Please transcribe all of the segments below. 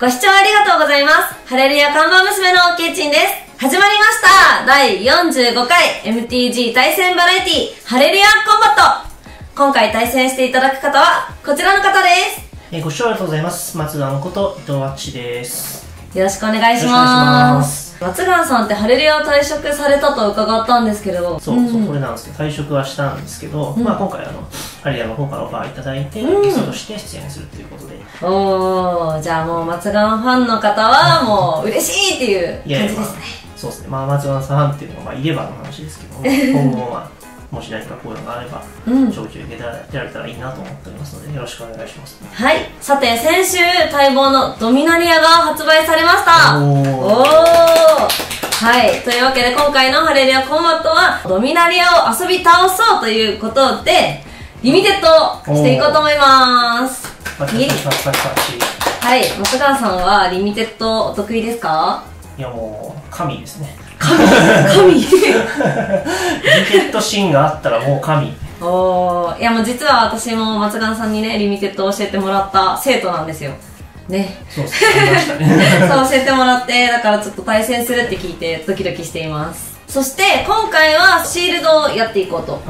ご視聴ありがとうございます。ハレルヤ看板娘のケイチンです。始まりました第45回 MTG 対戦バラエティハレルヤコンバット今回対戦していただく方はこちらの方です。えーご視聴ありがとうございます。松田のこと伊藤あっちです。よろしくお願いしま。す。松川さんってハレルヤ退職されたと伺ったんですけれど。そう、そう、ん。これなんですけど、退職はしたんですけど、ん。まあ今回あの、ハリアの方からオファーいただいて、うん。ゲストとして出演するということで、おー、じゃあもう松川ファンの方はもう嬉しいっていう感じですね。、そうですね、まあ松田さんっていうのが、まあいればの話ですけども、今後は、もし何かこういうのがあれば、うん長期で出ら出られたらいいなと思っておりますので、よろしくお願いします。はい。さて、先週待望のドミナリアが発売されました。おーおーはい。というわけで今回のハレルヤコンバットは、ドミナリアを遊び倒そうということで、リミテッドしていこうと思います。はい。まつがんさんはリミテッドお得意ですか？いやもう、神ですね。神リケットシーンがあったらもう神。おーいやもう実は私もまつがんさんにね、リミテッドを教えてもらった生徒なんですよ。ね。そうですね。そう 教えてもらって、だからちょっと対戦するって聞いてドキドキしています。そして今回はシールドをやっていこうと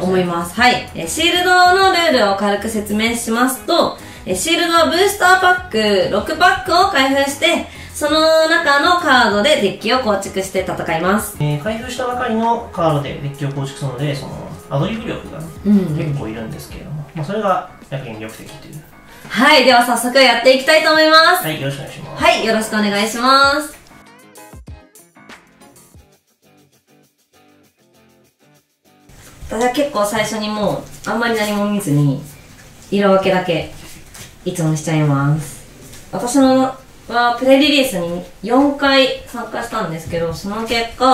思います。はい。えシールドのルールを軽く説明しますと、えシールドはブースターパック6パックを開封して、その中のカードでデッキを構築して戦います。えー開封したばかりのカードでデッキを構築するので、そのアドリブ力がね、うん結構いるんですけれども、まあ、それがやけに魅力的という。はい。では早速やっていきたいと思います。はい、よろしくお願いします。はい。よろしくお願いします。私は結構最初にもうあんまり何も見ずに色分けだけいつもしちゃいます私のはプレリリースに4回参加したんですけどその結果、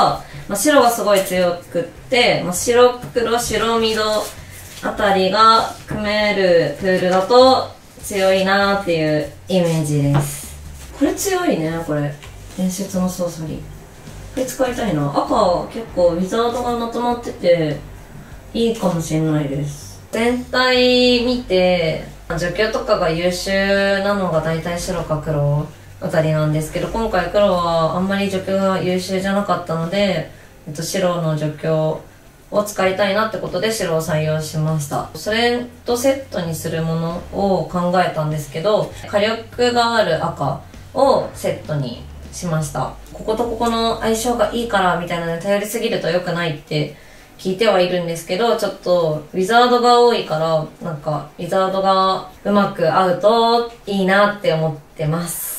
まあ、白がすごい強くって、まあ、白黒白緑あたりが組めるプールだと強いなっていうイメージです。これ強いねこれ。伝説のソーサリ。ーこれ使いたいな。赤は結構ウィザードがまとまってていいかもしれないです。全体見て除去とかが優秀なのが大体白か黒あたりなんですけど今回黒はあんまり除去が優秀じゃなかったので、えっと、白の除去を使いたいなってことで白を採用しました。それとセットにするものを考えたんですけど火力がある赤をセットにしました。こことここの相性がいいからみたいなのに頼りすぎると良くないって聞いてはいるんですけどちょっとウィザードが多いからなんかウィザードがうまく合うといいなって思ってます。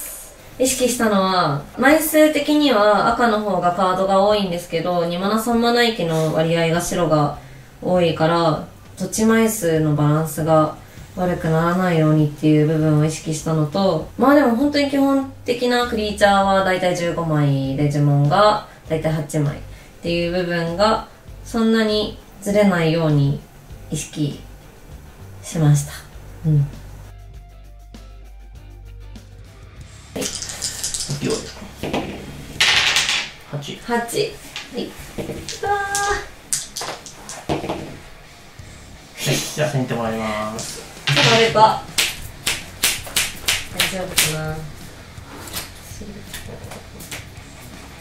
意識したのは枚数的には赤の方がカードが多いんですけど2マナ3マナ域の割合が白が多いから土地枚数のバランスが悪くならないようにっていう部分を意識したのとまあでも本当に基本的なクリーチャーはだいたい15枚で呪文がだいたい8枚っていう部分がそんなにずれないように意識しました。うん。秒ですか。8。8はい。わはい、じゃあ先手もらいます。ー取られた。大丈夫かな。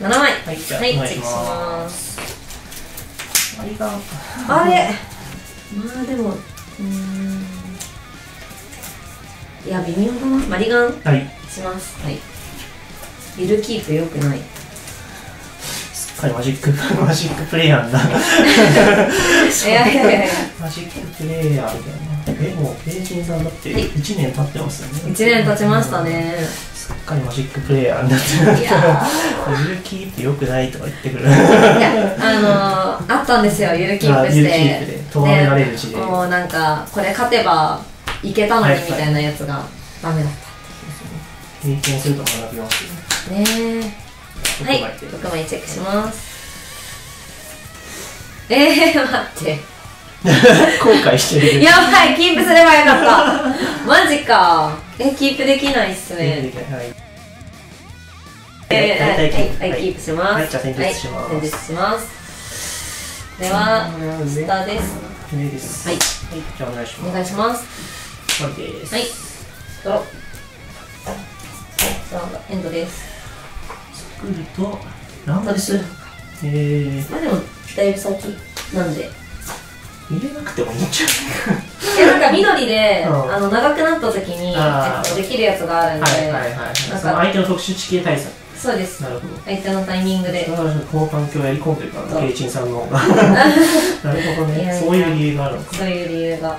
7枚。はい。じゃあはい、お願いしチェックしまます。ありがあれ。まあでもうーん。いや微妙だな。マリガン。はい。しますはいゆるキープ良くないすっかりマジック、マジックプレイヤーだ。いやいやいやマジックプレイヤーみたいな。え、もう、ペイジンさんだってはい1年経ってますよね。1年経ちました。ねすっかりマジックプレイヤーになって。ゆるキープ良くないとか言ってくる。いやあのー、あったんですよゆるキープしてあゆるキープで咎められるしでもうなんかこれ勝てばいけたのにはいみたいなやつがダメだっ経験すると学びますよね。たねえはい6枚で6枚チェックしますえー、待って後悔してる。やばいキープすればよかったマジかえキープできないっすねはい。えー、はい、大体はい、はい、キープします。はいじゃあ戦術しますはい、戦術します。では、下です。上です。はい、はい、じゃあお願いしおます。願いします。はい、ドロなんだエンドです作るとランダス。えー、まあでもだいぶ先なんで。入れなくてもいいんじゃえなんか緑で、うん。あの長くなった時に、えっと、できるやつがあるんで、はいはいはいはい。なんか相手の特殊地形対策。そうです。なるほど。相手のタイミングで。この環境をやり込んでるからケイチンさんの なるほどね。や。そういう理由があるのか。そういう理由が。は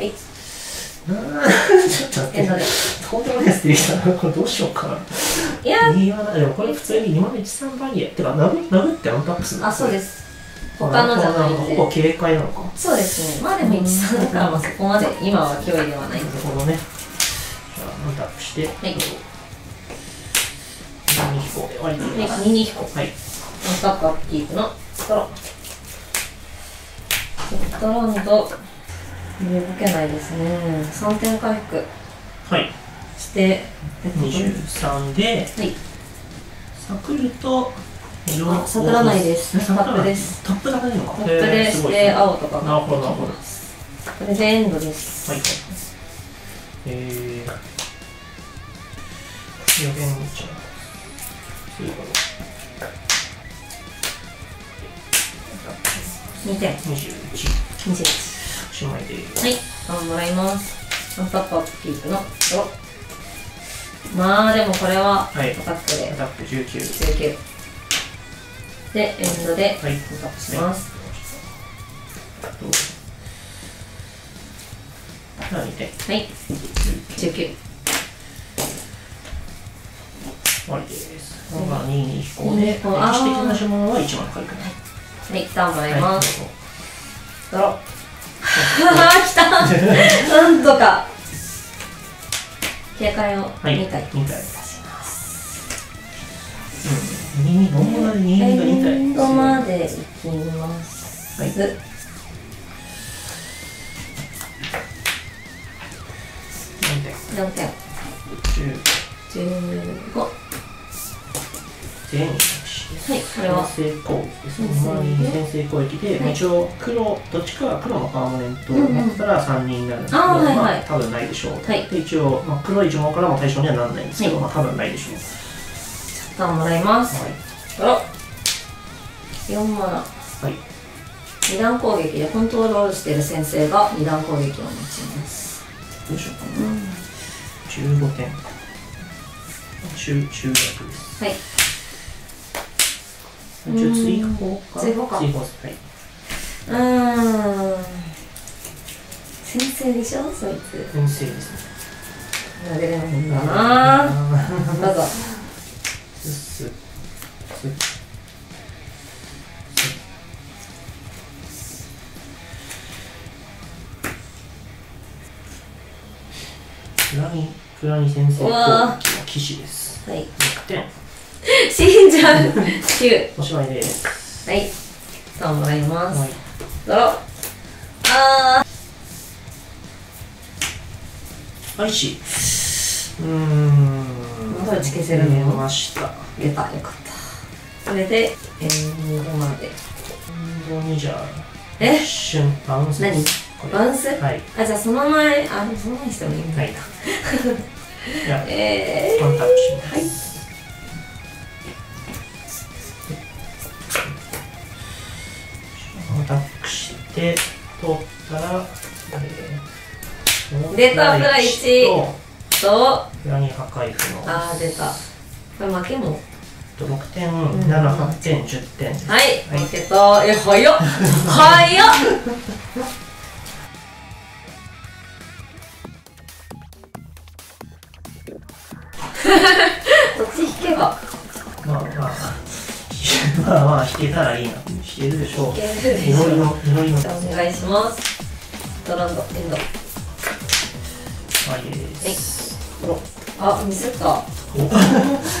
いちょっと待ってエンドでとんでもないやつ出てきたなこれどうしようかな。いや2はなでもこれ普通に今の13バリエてか殴殴ってアンタップするのあそうです他のじゃないんでほぼ警戒な。のかそうですねまあでも13だからまあそこまで今は脅威ではないるほどねじゃあアンタップしてはい2飛行で終わりに2に飛行はいノンタップアップキープのドロードローンと動けないですね。3点回復はい。して23ではい。サクるとあ桜らないです。タップです。タップだけでいいのか。タップでして青とか。なるほどなるほど。これでエンドです。はい。えー予言じゃあそういうこと2点21 21おしまいではいあもらいます。ノンップアップキープの。ドまあでもこれははい。アタックで。アタック19 19でエンドではい。アタックします。どう2点はい。19終わりです。これが2に飛行で、歴史的な島は1枚書いてない。はいターンもらいはい、ます、どうぞ。ドロ来た。なんとか。警戒をはい、2回。2体。うん、2、どんまで2が2体。エンドまで行きます、はい4点。4点10、15は。いこれは先制攻撃ですね。先制攻撃で、はい一応黒、どっちかが黒のパーマネントをうんうん持ったら3人になるんですけど、あーはいはいまあ多分ないでしょう。はいで一応、まあ、黒い呪文からも対象にはならないんですけど、はいまあ多分ないでしょう。ターンもらいますはい。ドロー4マナはい。二段攻撃でコントロールしている先生が二段攻撃を持ちますどうしようかな。15点。中、中学です。はい追放か。追放か。追放。はい。うーん。先生でしょそいつ先生ですね。投げれないん。だなどうぞすす。す。プラニ、プラニ先生攻撃うわの騎士です。はい6点。死んじゃう。9おしまいです。はい。ターンもらいます、はい。ドロー。あはいし。うーん。まだ打ち消せるの？出ました。ー出たよかった。それでエンドまで。エンドにじゃあ、え？一瞬バウンス何？バウンス？はい。あじゃあその前あその前してもいいんだ。はい。じゃえあ、ワンタッチ。はいて、取ったら、えー、出たプラ一と、破壊不能。あー出た。これ負けもと6点、ん。7、8点、10点です。はい。はい。負けた。え早っ。早っ。どっち引けば。まあまあ、まあまあ、弾けたらいいな。弾けるでしょう。いけるでしょ祈りの、祈りの。お願いしますドランドエンドはいです。あミスった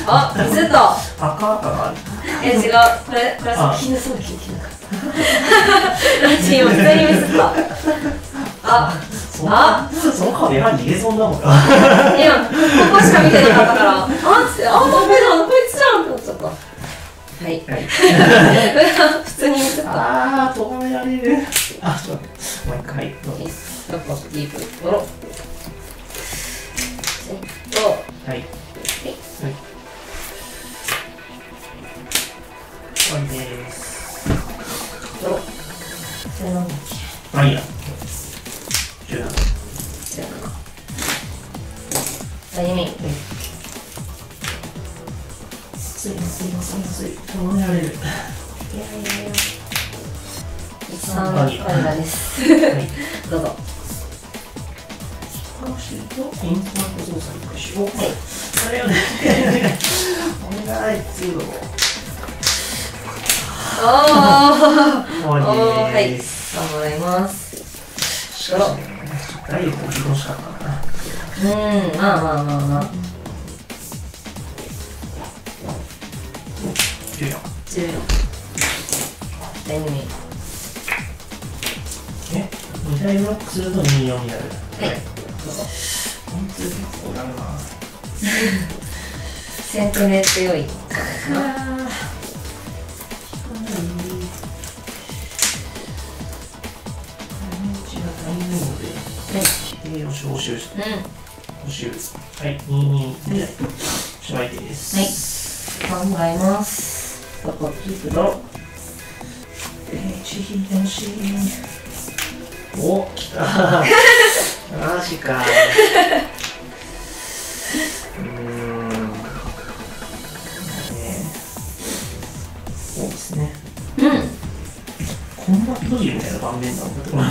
あミスった赤赤がある。え違うこれこれ先に出さなきゃいけなかったラチン今普通にミスったああその顔やはり入れ損だもんな。今ここしか見てなかったからあつってあダメだはい。はい。普通にミスったああ、止められる。あ、ちょっと待ってもう一回。どうぞ。はい。はい。はい。終わりですバニラバニラです。はい。どうぞ。おおはい。頑張りますしかしねダイエットを移動したなうん。まあまあまあまあ。14 14第2面え2台ブロックすると24になる。はい。どうぞ本当に結構だな先手目強い。ん。じゃない。かなはい、よし、報酬しうん報酬はい、22でい。です。はい。頑張りますパパキープのえー、ちひでしお、来た。マジか。うーん。ね。そうですね。うんうんコンバットドリルみたいな盤面なんここが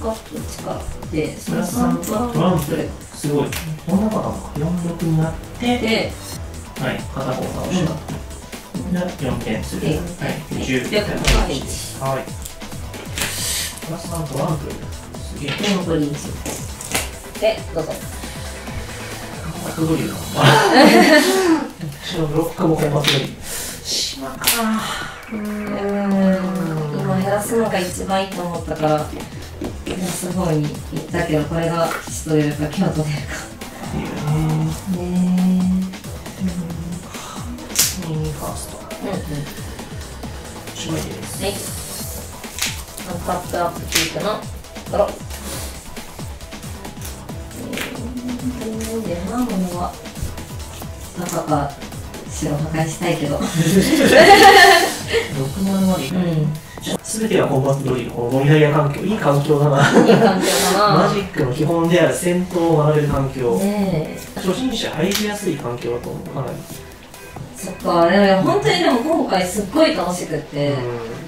どっちかでプラス3トランプすごいこんなパターンか46になって。ではい、片方倒した。で、4点する。ではい、10で点。ここが1はい。プラス3トランプ。すげえ。で残り1でどうぞコンバットドリルなのか。私のブロックもコンバットドリル。島かうん今減らすのが一番いいと思ったから減らす方に行ったけどこれが吉と出るか京都出るかってい。うね。ねミニファースト。うんうんおしまい。です。はい。アンタップアップキープのドロ。えー、で、まあ、ものは、なんとか白破壊したいけど。6万割うん。いいすべてがコンバットドリル。このモミダイヤ環境。いい環境だな。環境だな。マジックの基本である戦闘を学べる環境。ねえ。初心者入りやすい環境だと思う。かなり。そっか、でもいや本当にでも今回すっごい楽しくって、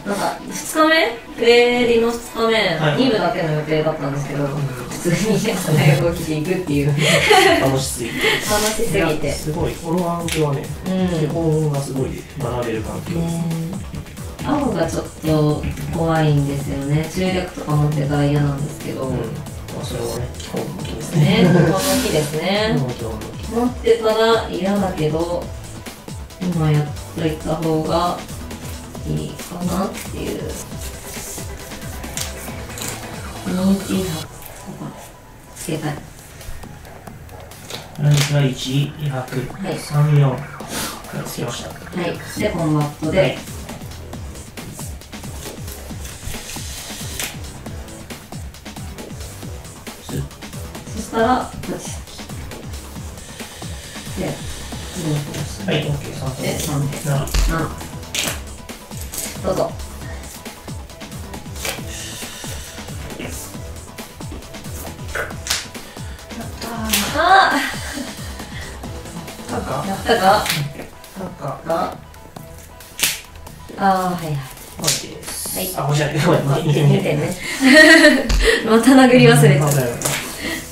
なんか2日目？プレーリの2日目、はい2部だけの予定だったんですけど、普通に朝大学起きていくっていう、楽しすぎて。楽しすぎて。すごい。この環境はね、うん。基本がすごい学べる環境。ね青がちょっと怖いんですよね中略とか持ってたら嫌なんですけど、うん。まあ、それはね、基本の木ですねね。この木ですね。持ってたら嫌だけど今やっといた方がいいかなっていう認知100つけたい何が1、200、は？い3、4。は？い、つけました。は？いでコンバットで、は？いそしたらこっち先ではい、OK、で3で7どうぞあたか。あやったか。たか。がああはいはいマジです。はいあ、ごめんなさい。ごめん、2点ねまた殴り忘れたた。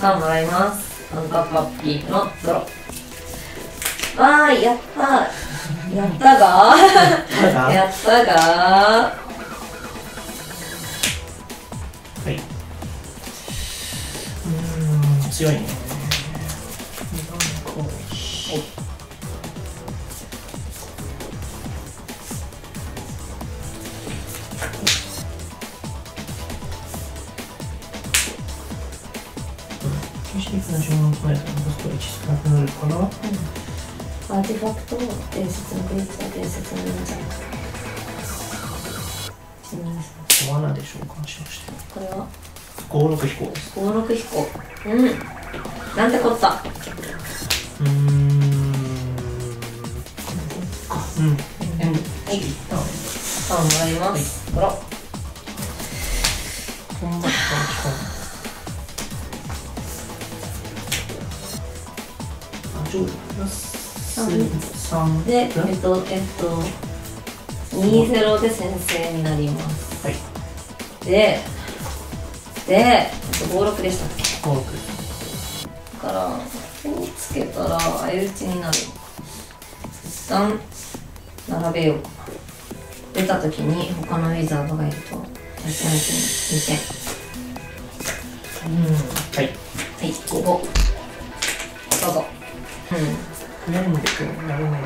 3もらいますアンカップアップキープのドロわーいやったやったが。やったが。はい。うーん、強いね。はい禁止的な呪文を唱えたらコストが1少なくなるかなアーティファクト伝説の技術は伝説の忍者罠で召喚しましたこれは五六飛行です五六飛行うんなんてこったうんうんうんはいターますほら機上手になります。で、えっと、えっと、20で先生になります。はい。で、で、56でしたっけ？だから、ここにつけたら、相打ちになる。三、並べよう。出たときに、他のウィザードがいると、相手に2点。うん。はい。はい、5。どうぞ。うん。フレンド君やるね。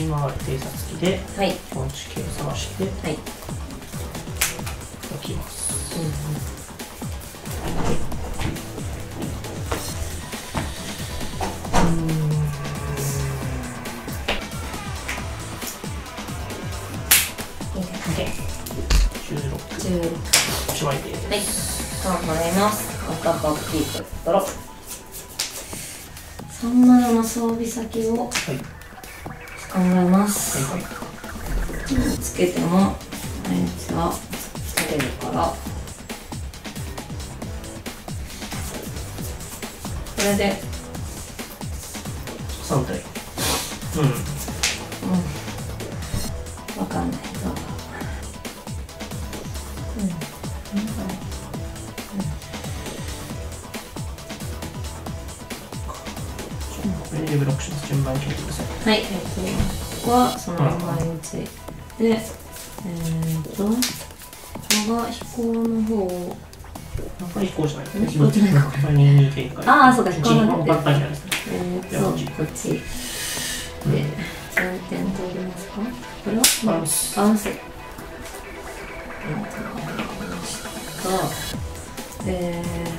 今は偵察機ではい本地形を探してはいおきます。いいます。赤パッキーとドロ。三マナの装備先を考はい。えます。はいはい。つけても、毎日はつけるから。これで、三体。うん。うん、わかんないブロックします。順番に決めてください。はい、えっと、ここはその毎日で、えー、っと、ここが飛行の方これ飛行じゃない。飛行じゃないこれ二二展開。あーそうか飛行なんだ一バッタじゃないですね。えー、と、こっちで、何点取りますか？これは？バランス。バウンス。えーと。えー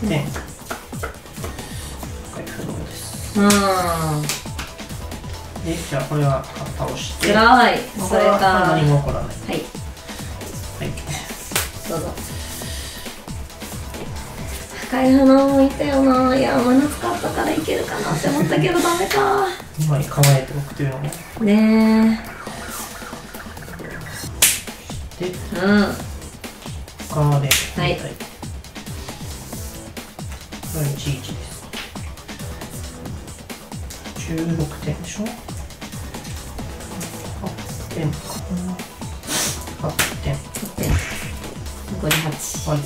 三点。はい、不動です。うーん、で、じゃあこれは倒して。つらい。それか、何も起こらない。はい、はい。どうぞ。赤い花もいたよな。いや、マナ使ったからいけるかなって思ったけどダメか。今に構えておくというのも。ねで、え。うん。ガーデン。はいこれ11です。16点。でしょ ?8 点。かな。8点。で残り8。はい。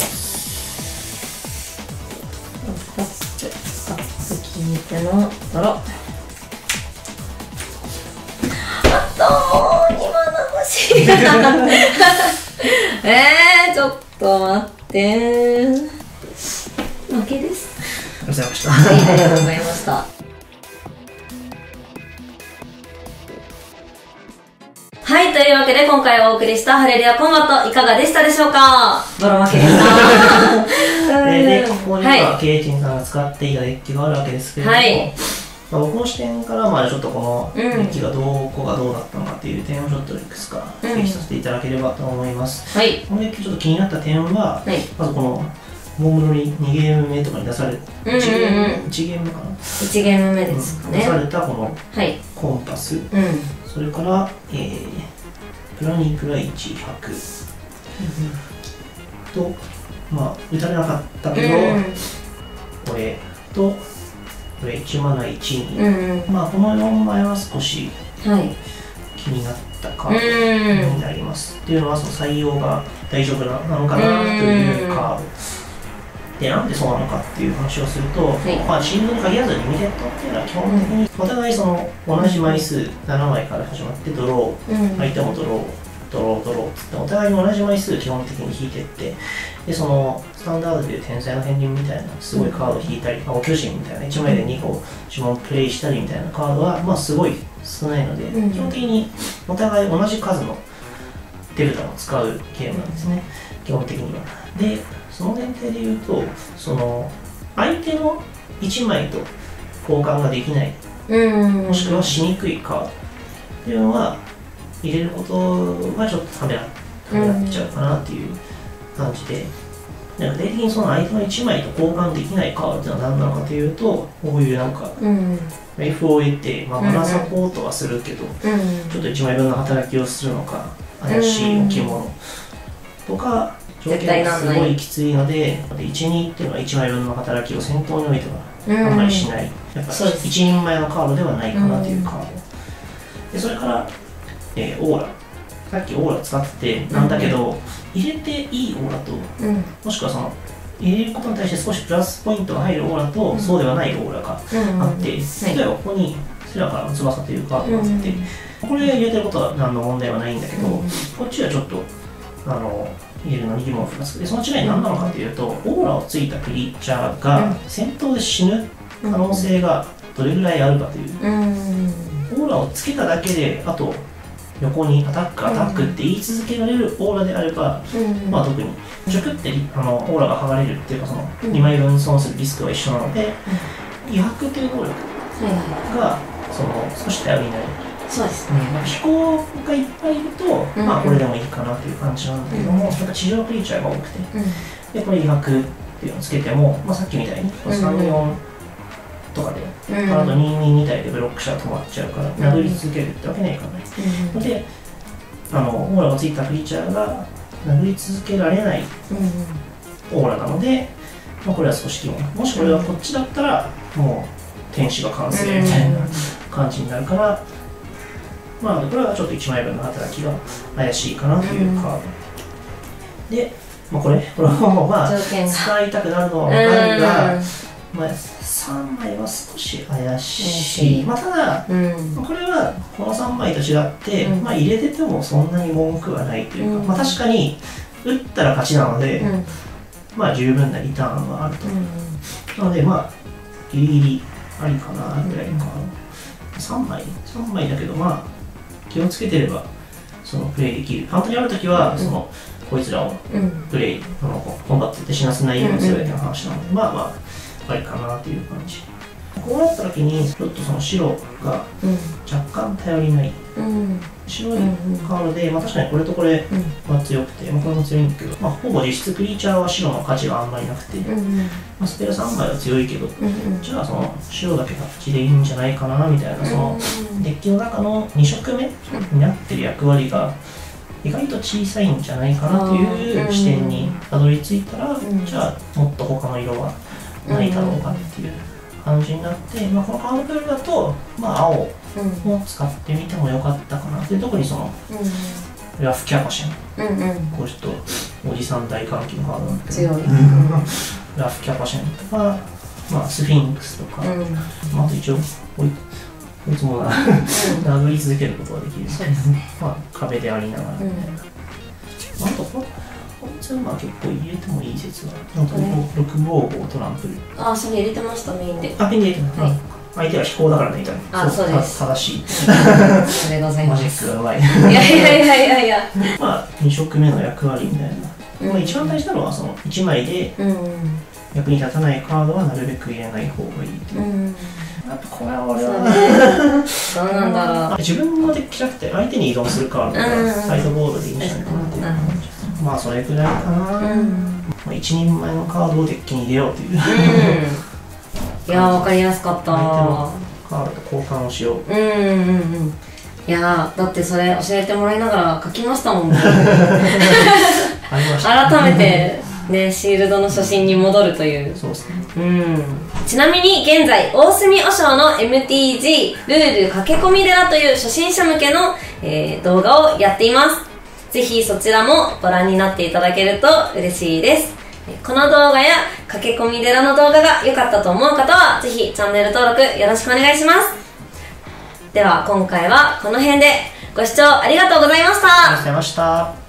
2つあ先見てのドロあともう2マナ欲しいえー、ちょっと待って負けですありがとうございました。はいありがとうございましたはい、というわけで今回お送りしたハレリアコンバットいかがでしたでしょうか？ボロ負けでした。で、でここにはケイチンさんが使っていたデッキがあるわけですけれども、はいまあ、僕の視点から、まあ、ちょっとこのデうんッキがどこがどうだったのかっていう点をちょっといくつかうん提起させていただければと思います。はい。このデッキちょっと気になった点は、はい。まずこの、モンブロに2ゲーム目とかに出される、うんうんうん1ゲーム1ゲーム目かな、1ゲーム目ですかね。出されたこのはい。コンパス、うん。それから、えー、プラ2プラ1、100と、まあ、打たれなかったけど、これと、これ1マナ1に。まあ、この4枚は少しはい。気になったカうードにん。なります。っていうのは、その採用が大丈夫なのかなというカード。で、なんでそうなのかっていう話をすると、い。まあ、新聞に限らず、リミテッドっていうのは基本的に、お互いその同じ枚数7枚から始まって、ドロー、うん。相手もドロー、ドロー、ドローっつって、お互いに同じ枚数基本的に引いてって、で、その、スタンダードでいう天才の片鱗みたいな、すごいカード引いたり、まあ、お巨人みたいな、1枚で2個呪文プレイしたりみたいなカードは、まあ、すごい少ないので、うん。基本的にお互い同じ数のデルタを使うゲームなんですね。基本的には。でその前提で言うとその相手の1枚と交換ができない。うん。もしくはしにくいカード。っていうのは入れることがちょっとためらためらっちゃうかなっていう感じで、なんか的にその相手の1枚と交換できないカードってのは何なのかというとこういうなんかうん、FOA って、まあ、マナサポートはするけど、うん、ちょっと1枚分の働きをするのか怪しい置物とか条件がすごいきついので12っていうのは1枚分の働きを先頭に置いてはうん、あんまりしない、やっぱ一人前のカードではないかなというカード、でそれから、えーオーラ。さっきオーラ使っててなんだけど、入れていいオーラとうん、もしくはその入れることに対して少しプラスポイントが入るオーラと、そうではないオーラがうん、あって、はい例えばここにセラからの翼というカードがあって、これ入れてることは何の問題はないんだけど、うん。こっちはちょっとあの入れるのに疑問符がつくでその違い何なのかというと、オーラをついたクリーチャーが戦闘で死ぬ可能性がどれぐらいあるかという、うん、オーラをつけただけであと横にアタックアタックって言い続けられるオーラであれば、うん、まあ特にジュクってあのオーラが剥がれるっていうかそのうん。2枚分損するリスクは一緒なので、威迫という能力がその少し頼りないい、そうですね。飛行がいっぱいいると、うん。まあこれでもいいかなという感じなんだけども、やっぱ地上クリーチャーが多くて。うでこれ威迫っていうのをつけても、まあ、さっきみたいにこれうん34とかで、ん、うん、カード22体でブロックしたら止まっちゃうからん。殴り続けるってわけにはいかない。のであのオーラがついたクリーチャーが殴り続けられないうん、オーラなので、まあ、これは少し疑問。もしこれがこっちだったらもう天使が完成みたいな感じになるから、まあこれはちょっと1枚分の働きが怪しいかなというカード、で、まあ、これこれもまあ。使いたくなるのは分かるが、まあ、3枚は少し怪しい、まあ、ただうん、これはこの3枚と違って、うん。まあ、入れててもそんなに文句はないというか、うん。まあ、確かに打ったら勝ちなので、うん、まあ十分なリターンはあると、うん、なのでまあギリギリありかなぐらいか。な、3枚？3枚だけどまあ気をつけてればそのプレイできる。本当にある時はその、こいつらをうん、プレイあのコンバットって死なせないようにするだけの話なので、まあまあありかなという感じ。こうなった時にちょっとその白がうん、若干頼りないうん、白いカードで、まあ確かにこれとこれうん、は強くて、まあ、これも強いんだけど、まあ、ほぼ実質クリーチャーは白の価値があんまりなくて、うん、まあ、スペル3枚は強いけどうん、じゃあその白だけタッチでいいんじゃないかなみたいなそのデッキの中の2色目になってる役割が意外と小さいんじゃないかなという視点にたどり着いたら、んじゃあもっと他の色はないだろうかっていう感じになって、まあ、このカードプールだと、まあ、青。うん、を使ってみてもよかったかな。で特にそのラフキャパシェン。うん、うん、こうちょっとおじさん大歓喜のカードなんだけど強い。ラフキャパシェンとか、まあ、スフィンクスとか、うん、まあ、あと一応こいこいつもな殴り続けることができる。そうですね。まあ、壁でありながら、うん。あとここいつはまあ結構入れてもいい説がある当ね655トランプルあ、それ入れてました、メインで。あペンで入れてない、はい相手は飛行だからねみたいな。あそうです。た正しい。ありがとうございマジッます。クがうまい。いやいやいやいや。いや。まあ2色目の役割みたいな、うん。まあ、一番大事なのはその1枚でうん、役に立たないカードはなるべく入れない方がいいう。う、ん、やっぱこれは俺はね。どうなんだろう。自分のデッキじゃなくて相手に依存するカードうん。がサイドボールでいいんじゃないかなっていう。まあそれくらいかな、うん、まあ、一人前のカードをデッキに入れようという。うん。いやー、わかりやすかった。カードと交換をしよう。うんうんうん。いやーだってそれ教えてもらいながら書きましたもんね。改めてねシールドの初心に戻るという。そうですね。うん。ちなみに現在大隅和尚の MTG ルール駆け込み寺という初心者向けの、えー動画をやっています。ぜひそちらもご覧になっていただけると嬉しいですこの動画や駆け込み寺の動画が良かったと思う方はぜひチャンネル登録よろしくお願いします。では今回はこの辺でご視聴ありがとうございました。ありがとうございました。